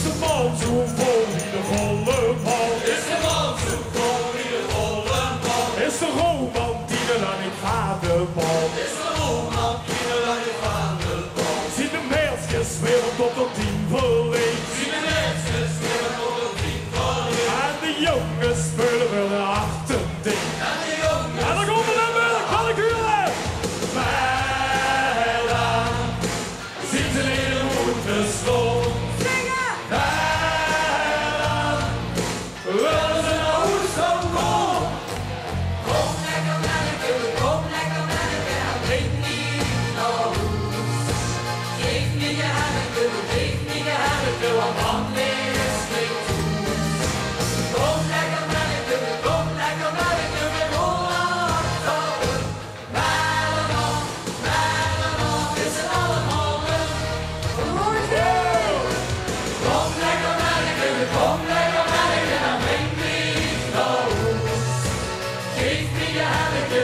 is de man zo vol die de volle bal. Is de man zo vol die de volle bal. Is de Roman die de aan het vaderbal. Is de Roman die de aan het vaderbal. Ziet de meisjes weer tot de tien verleed. Ziet de meisjes weer tot de tien verleed. En de jongens spelen wel de achterding. En de jongens En dan komt er dan wel kalkulen. Mela, ziet de hele moed Teach me your to do,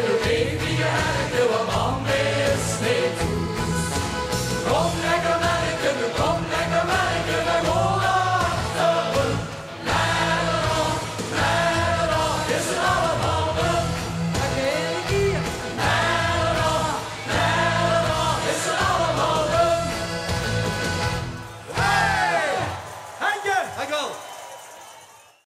me how to do a